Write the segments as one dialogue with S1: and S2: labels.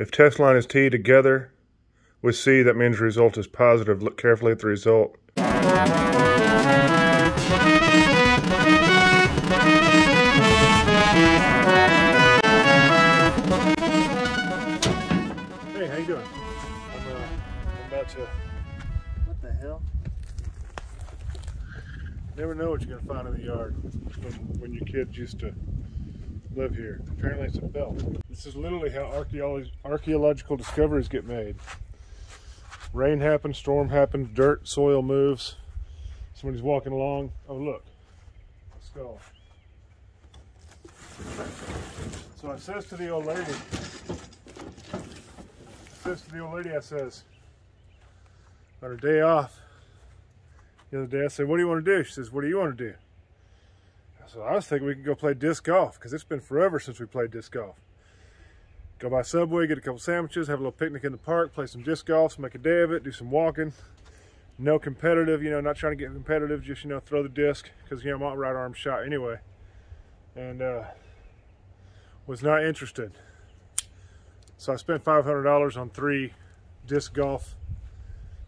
S1: If test line is T together with C, that means the result is positive. Look carefully at the result. Hey, how you doing? I'm, uh, I'm about to...
S2: What the hell?
S1: Never know what you're going to find in the yard when, when your kids used to live here. Apparently it's a belt. This is literally how archaeological discoveries get made. Rain happens, storm happens, dirt, soil moves. Somebody's walking along. Oh, look, a skull. So I says to the old lady, I says to the old lady, I says, on her day off, the other day I said, what do you want to do? She says, what do you want to do? So I was thinking we could go play disc golf because it's been forever since we played disc golf. Go by Subway, get a couple sandwiches, have a little picnic in the park, play some disc golf, make a day of it, do some walking. No competitive, you know, not trying to get competitive, just, you know, throw the disc because, you know, my right arm shot anyway. And uh, was not interested. So I spent $500 on three disc golf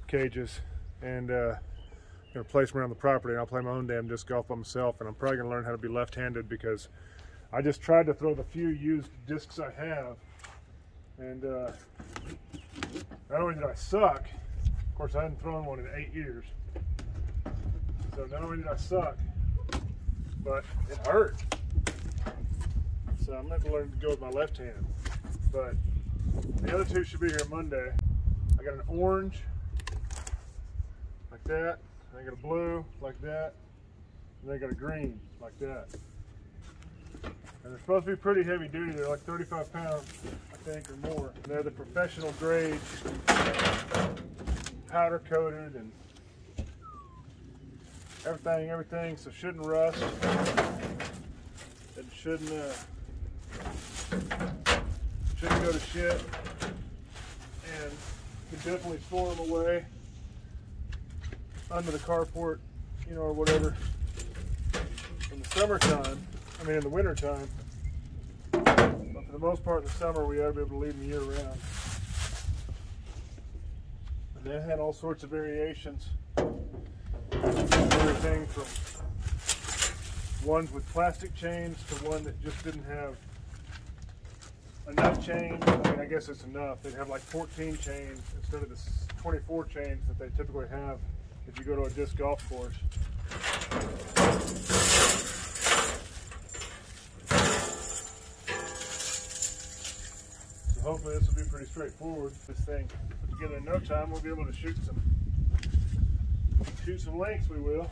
S1: cages and uh, gonna place around the property and I'll play my own damn disc golf by myself and I'm probably gonna learn how to be left-handed because I just tried to throw the few used discs I have and uh, not only did I suck, of course I hadn't thrown one in eight years, so not only did I suck, but it hurt. So I'm gonna have to learn to go with my left hand. But the other two should be here Monday. I got an orange, like that, I got a blue like that, and I got a green like that. And they're supposed to be pretty heavy duty. They're like 35 pounds, I think, or more. And they're the professional grade, powder coated and everything, everything. So shouldn't rust. It shouldn't, uh, shouldn't go to shit. And you can definitely store them away under the carport, you know, or whatever. In the summertime, I mean in the wintertime, but for the most part in the summer, we ought to be able to leave them year round. And they had all sorts of variations. Everything from ones with plastic chains to one that just didn't have enough chains. I mean, I guess it's enough. They'd have like 14 chains instead of the 24 chains that they typically have if you go to a disc golf course. So hopefully this will be pretty straightforward. This thing put together in no time, we'll be able to shoot some shoot some links we will.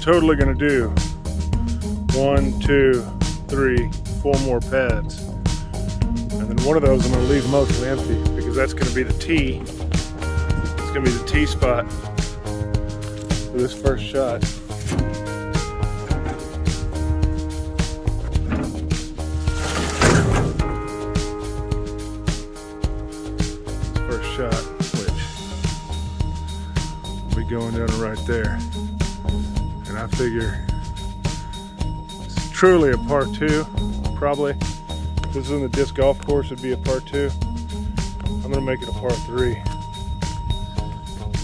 S1: Totally gonna do one, two, three, four more pads. And then one of those I'm gonna leave mostly empty because that's gonna be the tee. It's gonna be the tee spot for this first shot. First shot, which will be going down right there. Figure it's truly a par two, probably. If this is in the disc golf course, it'd be a par two. I'm gonna make it a par three.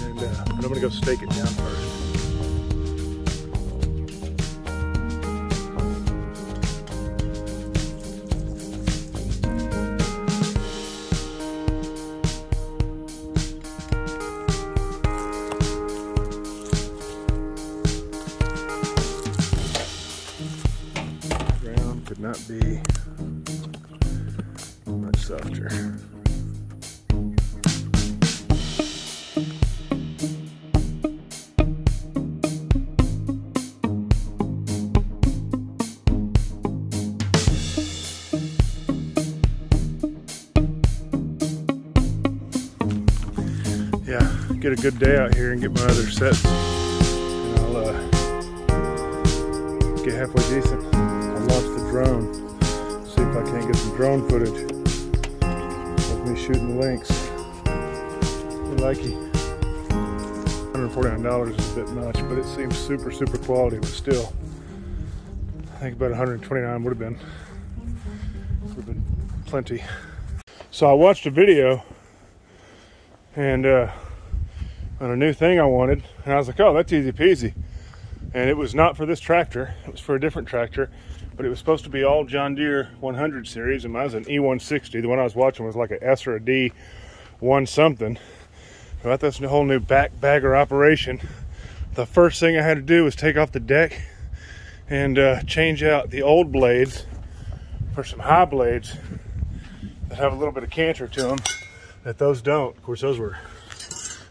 S1: And, uh, I'm gonna go stake it down first. not be much softer. Yeah, get a good day out here and get my other set. And I'll uh, get halfway decent. Drone. See if I can't get some drone footage of me shooting the links. Hey, likey. $149 is a bit much, but it seems super, super quality, but still. I think about 129 would have been would have been plenty. So I watched a video and uh, on a new thing I wanted, and I was like, oh, that's easy peasy. And it was not for this tractor, it was for a different tractor, but it was supposed to be all John Deere 100 series, and mine's an E160. The one I was watching was like an S or a D one something. But that's a whole new back bagger operation. The first thing I had to do was take off the deck and uh, change out the old blades for some high blades that have a little bit of canter to them that those don't. Of course, those were,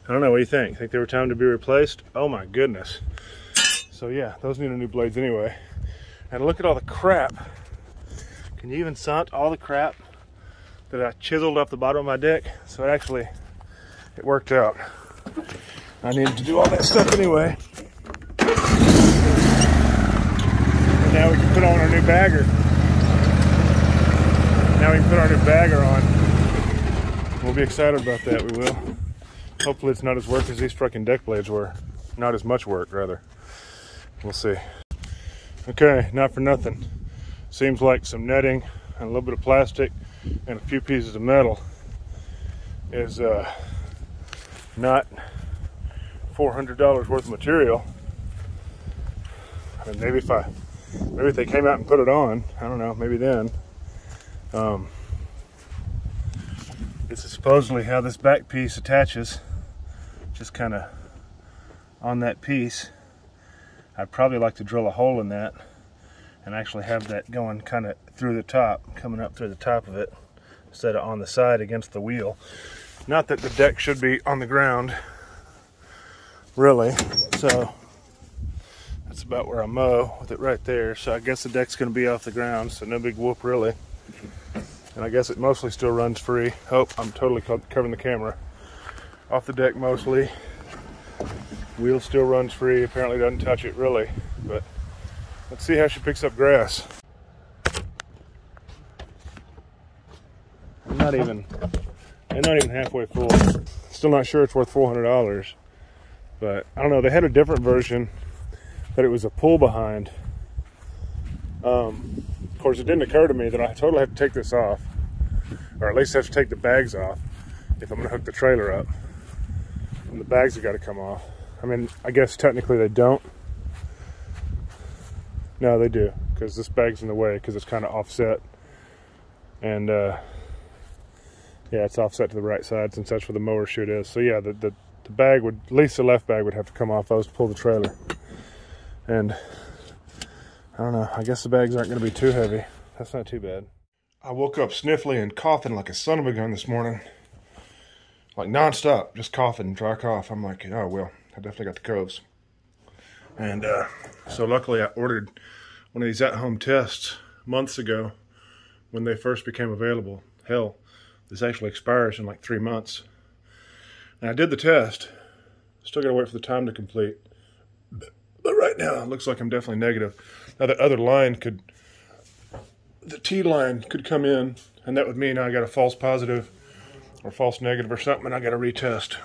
S1: I don't know, what do you think? Think they were time to be replaced? Oh my goodness. So yeah, those need a new blades anyway. And look at all the crap. Can you even sant all the crap that I chiseled off the bottom of my deck? So it actually, it worked out. I needed to do all that stuff anyway. And now we can put on our new bagger. Now we can put our new bagger on. We'll be excited about that, we will. Hopefully it's not as work as these fucking deck blades were. Not as much work, rather. We'll see. Okay, not for nothing. Seems like some netting and a little bit of plastic and a few pieces of metal is uh, not $400 worth of material. And maybe if I, maybe if they came out and put it on, I don't know, maybe then. Um, this is supposedly how this back piece attaches, just kind of on that piece. I'd probably like to drill a hole in that and actually have that going kind of through the top, coming up through the top of it, instead of on the side against the wheel. Not that the deck should be on the ground, really. So that's about where I mow with it right there. So I guess the deck's gonna be off the ground, so no big whoop really. And I guess it mostly still runs free. Oh, I'm totally covering the camera. Off the deck mostly. Wheel still runs free, apparently doesn't touch it really, but let's see how she picks up grass. I'm not even, I'm not even halfway full. Still not sure it's worth $400, but I don't know, they had a different version that it was a pull behind. Um, of course, it didn't occur to me that I totally have to take this off, or at least have to take the bags off if I'm gonna hook the trailer up. And the bags have got to come off. I mean, I guess technically they don't. No, they do, because this bag's in the way because it's kind of offset. And uh, yeah, it's offset to the right side since that's where the mower chute is. So yeah, the, the, the bag would, at least the left bag would have to come off. I was to pull the trailer. And I don't know, I guess the bags aren't going to be too heavy. That's not too bad. I woke up sniffly and coughing like a son of a gun this morning. Like nonstop, just coughing, dry cough. I'm like, oh well, I definitely got the coves. And uh, so luckily I ordered one of these at-home tests months ago when they first became available. Hell, this actually expires in like three months. And I did the test. Still got to wait for the time to complete. But right now, it looks like I'm definitely negative. Now, the other line could, the T line could come in, and that would mean I got a false positive or false negative or something, and I got to retest.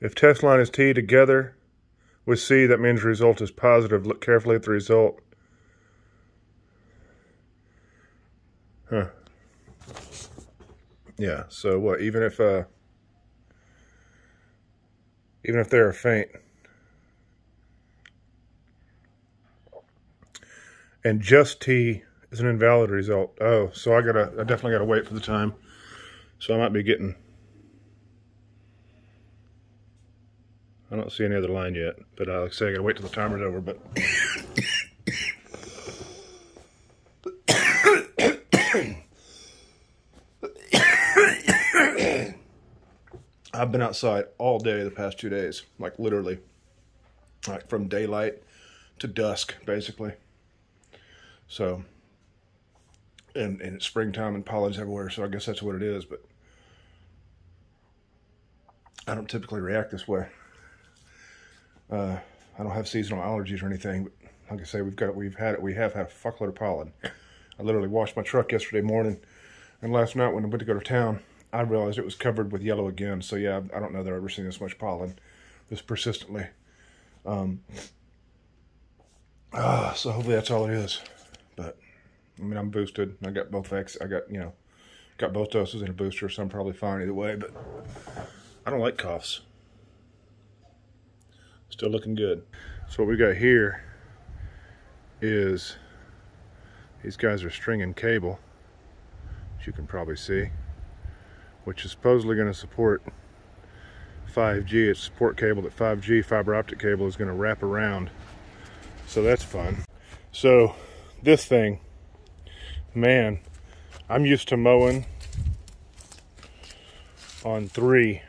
S1: If test line is T together with C, that means result is positive. Look carefully at the result. Huh. Yeah, so what, even if, uh, even if they're faint. And just T is an invalid result. Oh, so I gotta, I definitely gotta wait for the time. So I might be getting I don't see any other line yet, but uh, like I say, I gotta wait till the timer's over, but. I've been outside all day the past two days, like literally, like from daylight to dusk, basically. So, and, and it's springtime and pollen's everywhere, so I guess that's what it is, but I don't typically react this way. Uh, I don't have seasonal allergies or anything, but like I say, we've got we've had it. We have had a fuckload of pollen. I literally washed my truck yesterday morning, and last night when I went to go to town, I realized it was covered with yellow again. So yeah, I don't know that I've ever seen this much pollen, this persistently. Um, uh, so hopefully that's all it is. But I mean, I'm boosted. I got both X. I got you know, got both doses in a booster, so I'm probably fine either way. But I don't like coughs. Still looking good. So what we got here is these guys are stringing cable, as you can probably see, which is supposedly going to support 5G. It's support cable that 5G fiber optic cable is going to wrap around. So that's fun. So this thing, man, I'm used to mowing on three.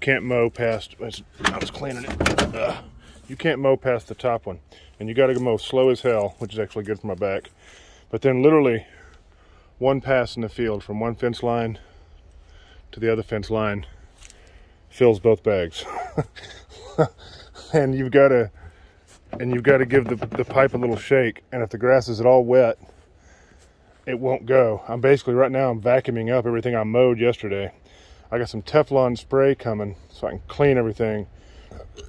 S1: You can't mow past, I was cleaning it. You can't mow past the top one. And you gotta mow slow as hell, which is actually good for my back. But then literally one pass in the field from one fence line to the other fence line fills both bags. and you've got to and you've got to give the, the pipe a little shake. And if the grass is at all wet, it won't go. I'm basically right now I'm vacuuming up everything I mowed yesterday. I got some Teflon spray coming so I can clean everything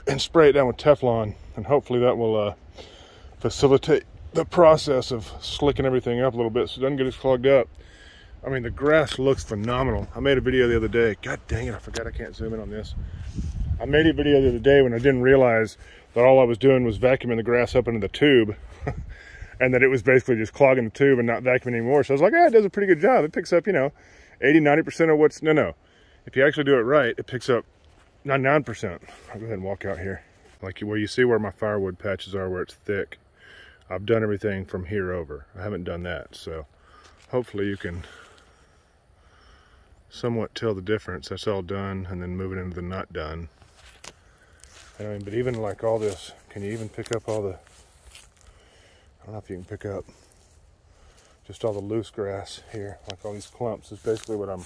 S1: and spray it down with Teflon and hopefully that will uh, facilitate the process of slicking everything up a little bit so it doesn't get as clogged up. I mean, the grass looks phenomenal. I made a video the other day. God dang it, I forgot I can't zoom in on this. I made a video the other day when I didn't realize that all I was doing was vacuuming the grass up into the tube and that it was basically just clogging the tube and not vacuuming anymore. So I was like, yeah, it does a pretty good job. It picks up, you know, 80, 90% of what's, no, no. If you actually do it right, it picks up 99%. I'll go ahead and walk out here. Like where you see where my firewood patches are, where it's thick. I've done everything from here over. I haven't done that, so hopefully you can somewhat tell the difference. That's all done, and then moving into the not done. I mean, but even like all this, can you even pick up all the, I don't know if you can pick up just all the loose grass here, like all these clumps is basically what I'm,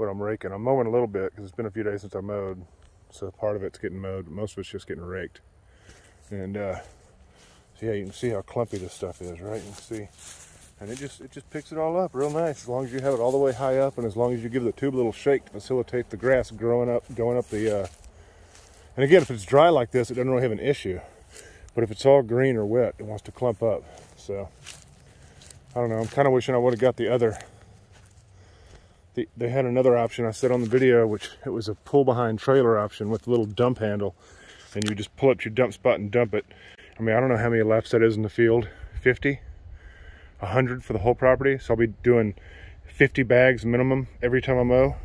S1: what I'm raking. I'm mowing a little bit because it's been a few days since I mowed. So part of it's getting mowed, most of it's just getting raked. And uh, so yeah, you can see how clumpy this stuff is, right? You can see, and it just it just picks it all up real nice as long as you have it all the way high up and as long as you give the tube a little shake to facilitate the grass growing up, going up the. Uh, and again, if it's dry like this, it doesn't really have an issue. But if it's all green or wet, it wants to clump up. So I don't know. I'm kind of wishing I would have got the other the, they had another option I said on the video, which it was a pull behind trailer option with a little dump handle. And you just pull up your dump spot and dump it. I mean, I don't know how many laps that is in the field. 50? 100 for the whole property. So I'll be doing 50 bags minimum every time I mow.